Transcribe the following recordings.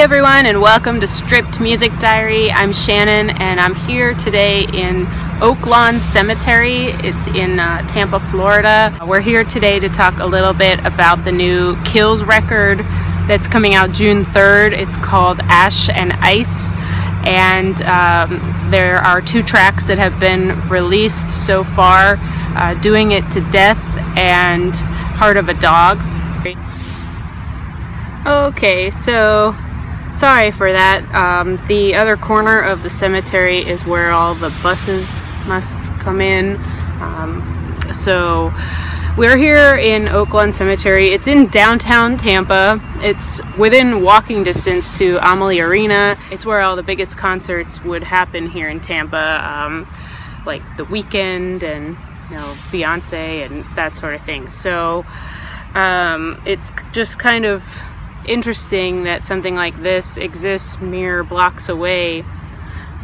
Everyone and welcome to Stripped Music Diary. I'm Shannon and I'm here today in Oaklawn Cemetery. It's in uh, Tampa, Florida. We're here today to talk a little bit about the new Kills record that's coming out June 3rd. It's called Ash and Ice and um, there are two tracks that have been released so far, uh, Doing It to Death and Heart of a Dog. Okay, so sorry for that. Um, the other corner of the cemetery is where all the buses must come in. Um, so we're here in Oaklawn Cemetery. It's in downtown Tampa. It's within walking distance to Amalie Arena. It's where all the biggest concerts would happen here in Tampa, um, like The Weeknd and you know Beyonce and that sort of thing. So um, it's just kind of interesting that something like this exists mere blocks away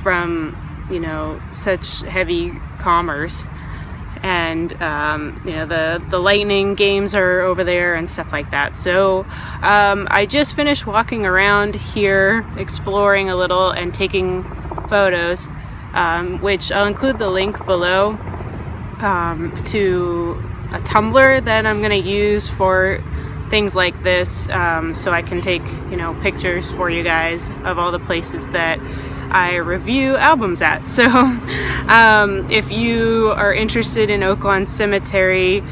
from you know such heavy commerce. And um, you know the the lightning games are over there and stuff like that. So um, I just finished walking around here exploring a little and taking photos um, which I'll include the link below um, to a Tumblr that I'm gonna use for things like this um, so I can take you know pictures for you guys of all the places that I review albums at. So um, if you are interested in Oaklawn Cemetery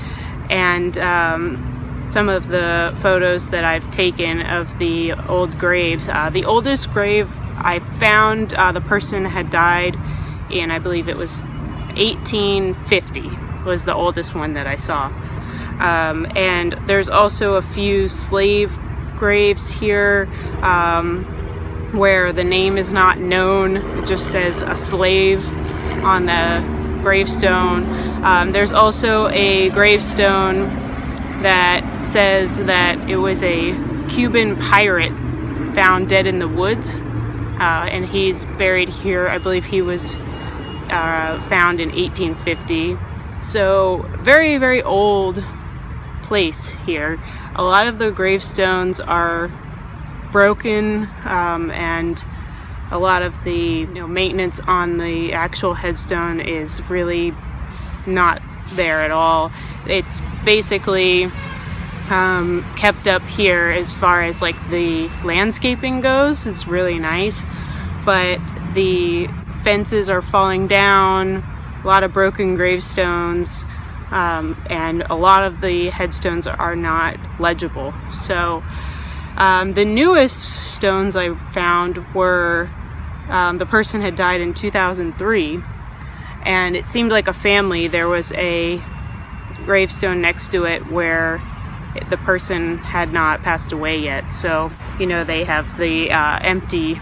and um, some of the photos that I've taken of the old graves, uh, the oldest grave I found, uh, the person had died and I believe it was 1850 was the oldest one that I saw. Um, and there's also a few slave graves here. Um, where the name is not known. It just says a slave on the gravestone. Um, there's also a gravestone that says that it was a Cuban pirate found dead in the woods. Uh, and he's buried here. I believe he was uh, found in 1850. So very, very old place here. A lot of the gravestones are broken um, and a lot of the you know, maintenance on the actual headstone is really not there at all. It's basically um, kept up here as far as like the landscaping goes. It's really nice, but the fences are falling down, a lot of broken gravestones, um, and a lot of the headstones are not legible. So um, the newest stones I found were um, the person had died in 2003 and it seemed like a family. There was a gravestone next to it where the person had not passed away yet. So, you know, they have the uh, empty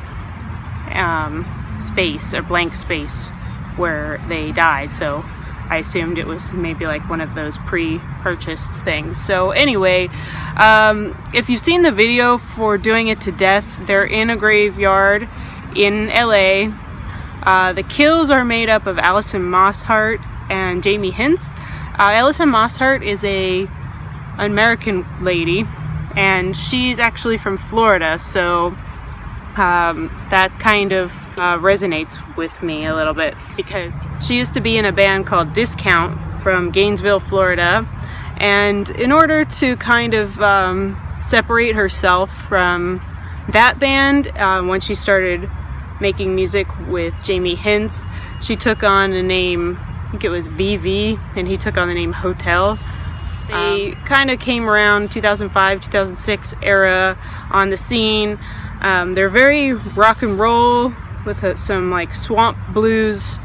um, space or blank space where they died. So I assumed it was maybe like one of those pre-purchased things. So anyway, um, if you've seen the video for Doing It to Death, they're in a graveyard in LA. Uh, the kills are made up of Allison Mosshart and Jamie Hince. Uh, Allison Mosshart is a American lady and she's actually from Florida so um, that kind of uh, resonates with me a little bit because she used to be in a band called Discount from Gainesville, Florida. And in order to kind of um, separate herself from that band, uh, when she started making music with Jamie Hince, she took on a name, I think it was VV, and he took on the name Hotel. They um, kind of came around 2005, 2006 era on the scene. Um, they're very rock and roll with a, some like swamp blues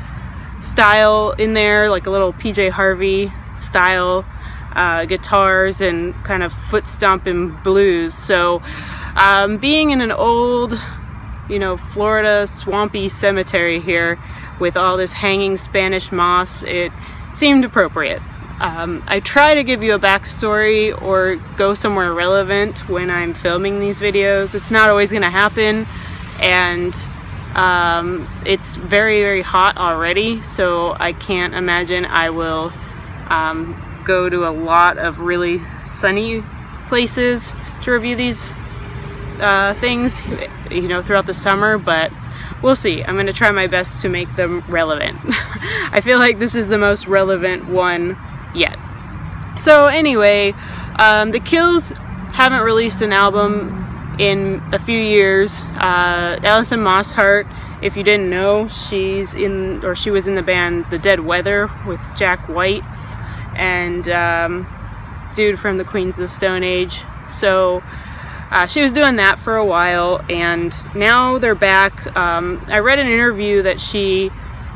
style in there, like a little PJ Harvey style uh, guitars and kind of foot stomping blues. So um, being in an old, you know, Florida swampy cemetery here with all this hanging Spanish moss, it seemed appropriate. Um, I try to give you a backstory or go somewhere relevant when I'm filming these videos. It's not always going to happen and um, it's very very hot already so I can't imagine I will um, go to a lot of really sunny places to review these uh, things, you know, throughout the summer, but we'll see. I'm going to try my best to make them relevant. I feel like this is the most relevant one yet. So anyway, um, The Kills haven't released an album in a few years. Uh, Allison Mosshart, if you didn't know, she's in, or she was in the band The Dead Weather with Jack White and um, dude from the Queens of the Stone Age. So uh, she was doing that for a while and now they're back. Um, I read an interview that she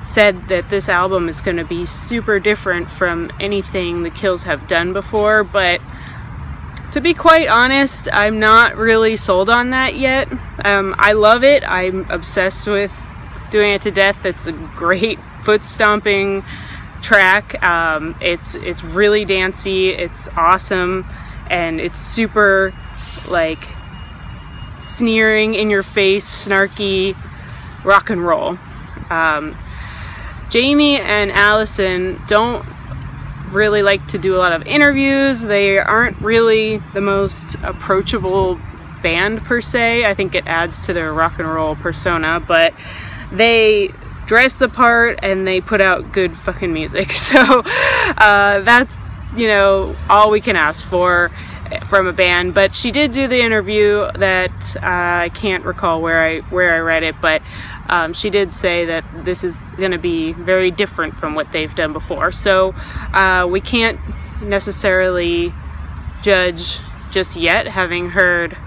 said that this album is going to be super different from anything the Kills have done before, but to be quite honest, I'm not really sold on that yet. Um, I love it. I'm obsessed with doing it to death. It's a great foot stomping track. Um, it's it's really dancey. It's awesome, and it's super like sneering in your face, snarky rock and roll. Um, Jamie and Allison don't really like to do a lot of interviews. They aren't really the most approachable band per se. I think it adds to their rock and roll persona, but they dress the part and they put out good fucking music. So uh, that's, you know, all we can ask for from a band. But she did do the interview that uh, I can't recall where I where I read it, but um, she did say that this is going to be very different from what they've done before. So uh, we can't necessarily judge just yet, having heard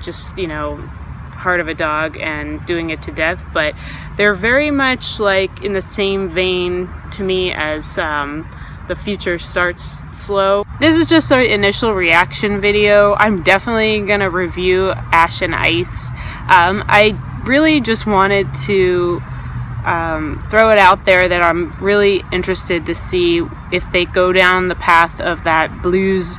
just, you know, Heart of a Dog and Doing It to Death, but they're very much like in the same vein to me as um, The Future Starts Slow. This is just an initial reaction video. I'm definitely gonna review Ash and Ice. Um, I really just wanted to um, throw it out there that I'm really interested to see if they go down the path of that blues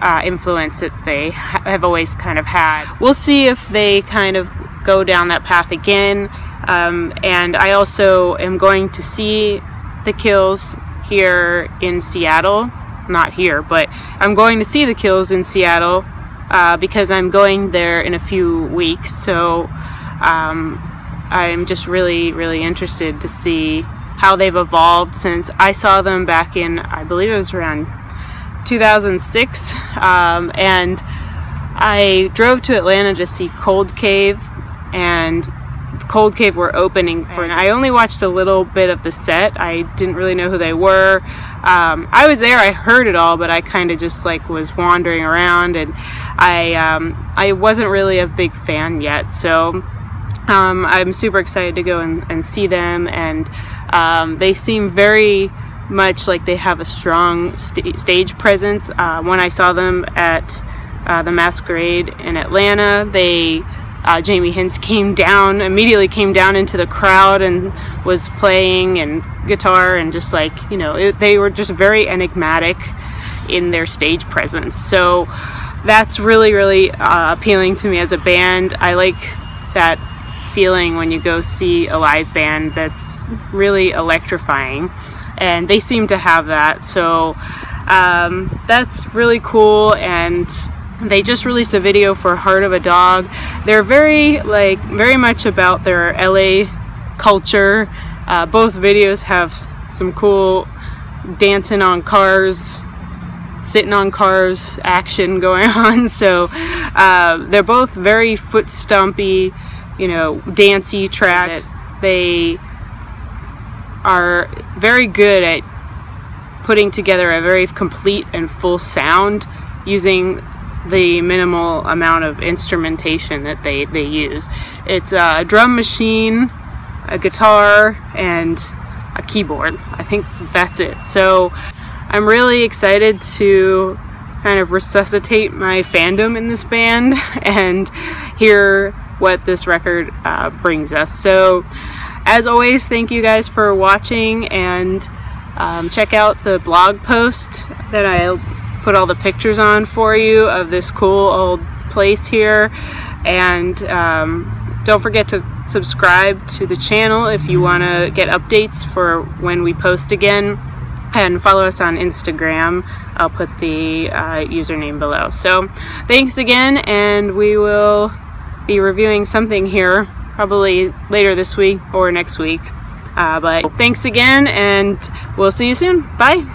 uh, influence that they ha have always kind of had. We'll see if they kind of go down that path again. Um, and I also am going to see the kills here in Seattle. Not here, but I'm going to see the kills in Seattle uh, because I'm going there in a few weeks. So um, I'm just really, really interested to see how they've evolved since I saw them back in, I believe it was around 2006. Um, and I drove to Atlanta to see Cold Cave, and Cold Cave were opening for, and I only watched a little bit of the set. I didn't really know who they were. Um, I was there, I heard it all, but I kind of just like was wandering around, and I um, I wasn't really a big fan yet. So um, I'm super excited to go and, and see them, and um, they seem very much like they have a strong st stage presence. Uh, when I saw them at uh, the Masquerade in Atlanta, they uh, Jamie Hince came down immediately came down into the crowd and was playing and guitar and just like you know it, they were just very enigmatic in their stage presence. So that's really really uh, appealing to me as a band. I like that feeling when you go see a live band that's really electrifying and they seem to have that. So um, that's really cool and they just released a video for Heart of a Dog. They're very like very much about their LA culture. Uh, both videos have some cool dancing on cars sitting on cars action going on. So uh, they're both very foot stumpy you know, dancey tracks. They are very good at putting together a very complete and full sound using the minimal amount of instrumentation that they, they use. It's a drum machine, a guitar, and a keyboard. I think that's it. So I'm really excited to kind of resuscitate my fandom in this band and hear what this record uh, brings us. So as always, thank you guys for watching and um, check out the blog post that I put all the pictures on for you of this cool old place here. And um, don't forget to subscribe to the channel if you want to get updates for when we post again and follow us on Instagram. I'll put the uh, username below. So thanks again and we will be reviewing something here probably later this week or next week. Uh, but thanks again and we'll see you soon. Bye.